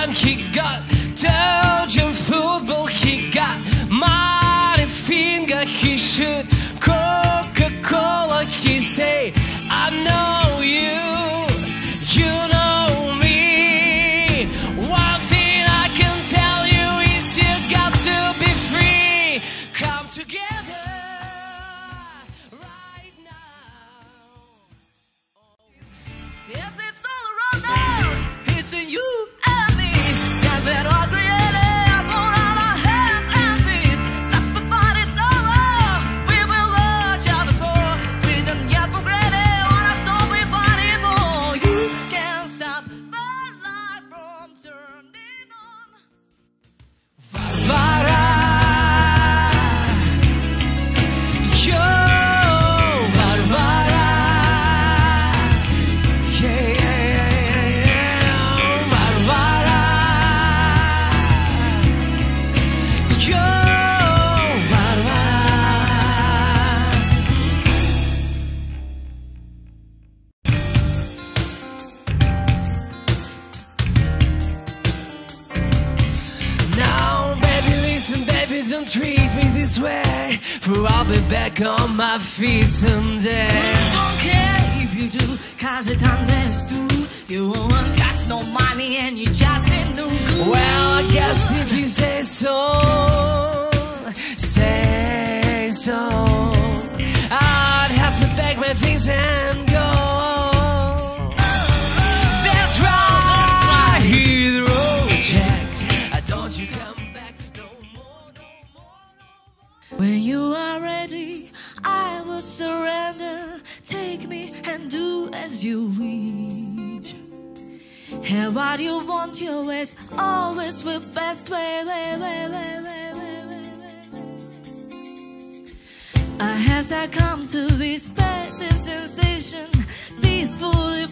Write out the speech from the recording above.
gun, he got Belgian football, he got mighty finger, he shoot Coca-Cola, he say, I know don't treat me this way. For I'll be back on my feet someday. Don't care if you do, cause it understood. You ain't got no money and you just ain't no good. Well, I guess if you say so, say so. I'd have to pack my things and When you are ready, I will surrender. Take me and do as you wish. Have what you want, your ways always the best way, way, way, way, way, way, way, has I come to this passive sensation, peacefully